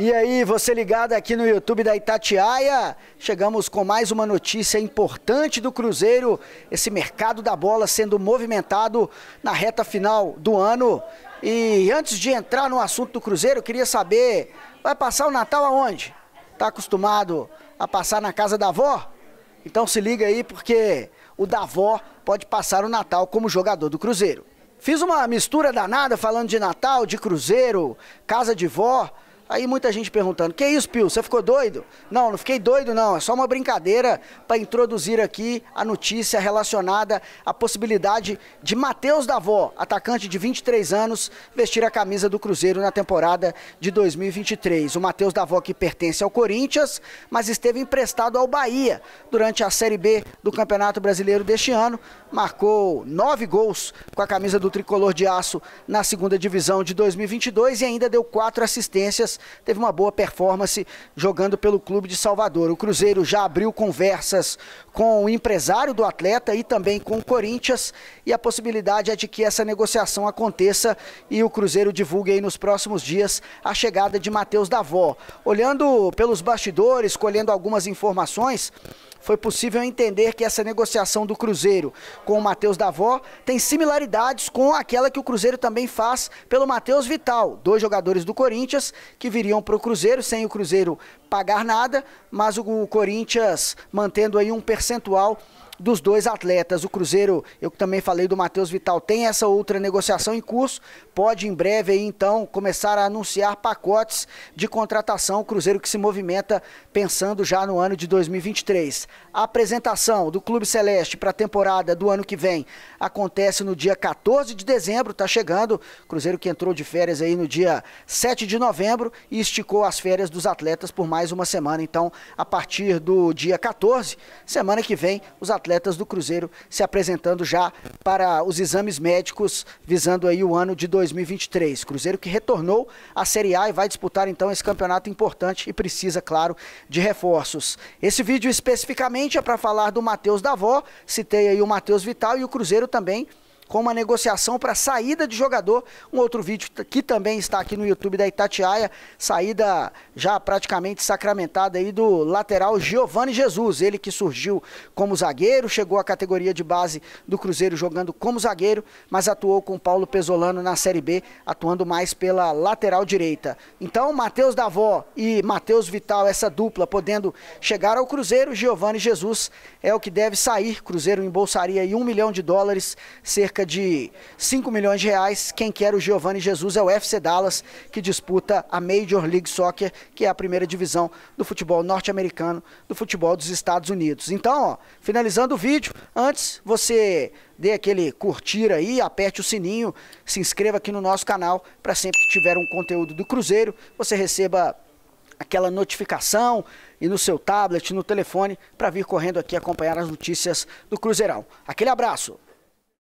E aí, você ligado aqui no YouTube da Itatiaia, chegamos com mais uma notícia importante do Cruzeiro, esse mercado da bola sendo movimentado na reta final do ano. E antes de entrar no assunto do Cruzeiro, eu queria saber, vai passar o Natal aonde? Tá acostumado a passar na casa da avó? Então se liga aí porque o da avó pode passar o Natal como jogador do Cruzeiro. Fiz uma mistura danada falando de Natal, de Cruzeiro, casa de vó. Aí muita gente perguntando: "Que isso, Pio? Você ficou doido?" Não, não fiquei doido não, é só uma brincadeira para introduzir aqui a notícia relacionada à possibilidade de Matheus Davó, atacante de 23 anos, vestir a camisa do Cruzeiro na temporada de 2023. O Matheus Davó que pertence ao Corinthians, mas esteve emprestado ao Bahia durante a Série B do Campeonato Brasileiro deste ano, marcou nove gols com a camisa do tricolor de aço na segunda divisão de 2022 e ainda deu quatro assistências teve uma boa performance jogando pelo clube de Salvador. O Cruzeiro já abriu conversas com o empresário do atleta e também com o Corinthians e a possibilidade é de que essa negociação aconteça e o Cruzeiro divulgue aí nos próximos dias a chegada de Matheus Davó. Olhando pelos bastidores, colhendo algumas informações, foi possível entender que essa negociação do Cruzeiro com o Matheus Davó tem similaridades com aquela que o Cruzeiro também faz pelo Matheus Vital, dois jogadores do Corinthians que viriam para o Cruzeiro sem o Cruzeiro pagar nada, mas o Corinthians mantendo aí um percentual dos dois atletas. O Cruzeiro, eu também falei do Matheus Vital, tem essa outra negociação em curso. Pode em breve aí então começar a anunciar pacotes de contratação. O Cruzeiro que se movimenta pensando já no ano de 2023. A apresentação do Clube Celeste para a temporada do ano que vem acontece no dia 14 de dezembro, tá chegando. Cruzeiro que entrou de férias aí no dia 7 de novembro e esticou as férias dos atletas por mais uma semana. Então, a partir do dia 14, semana que vem, os atletas atletas do Cruzeiro se apresentando já para os exames médicos visando aí o ano de 2023. Cruzeiro que retornou à Série A e vai disputar então esse campeonato importante e precisa, claro, de reforços. Esse vídeo especificamente é para falar do Matheus Davó, citei aí o Matheus Vital e o Cruzeiro também com uma negociação para saída de jogador. Um outro vídeo que também está aqui no YouTube da Itatiaia, saída já praticamente sacramentada aí do lateral Giovanni Jesus, ele que surgiu como zagueiro, chegou à categoria de base do Cruzeiro jogando como zagueiro, mas atuou com Paulo Pesolano na Série B, atuando mais pela lateral direita. Então, Matheus Davó e Matheus Vital, essa dupla podendo chegar ao Cruzeiro, Giovanni Jesus é o que deve sair. Cruzeiro embolsaria aí um milhão de dólares, cerca cerca de 5 milhões de reais. Quem quer o Giovanni Jesus é o FC Dallas, que disputa a Major League Soccer, que é a primeira divisão do futebol norte-americano, do futebol dos Estados Unidos. Então, ó, finalizando o vídeo, antes você dê aquele curtir aí, aperte o sininho, se inscreva aqui no nosso canal para sempre que tiver um conteúdo do Cruzeiro, você receba aquela notificação e no seu tablet, no telefone, para vir correndo aqui acompanhar as notícias do Cruzeirão. Aquele abraço!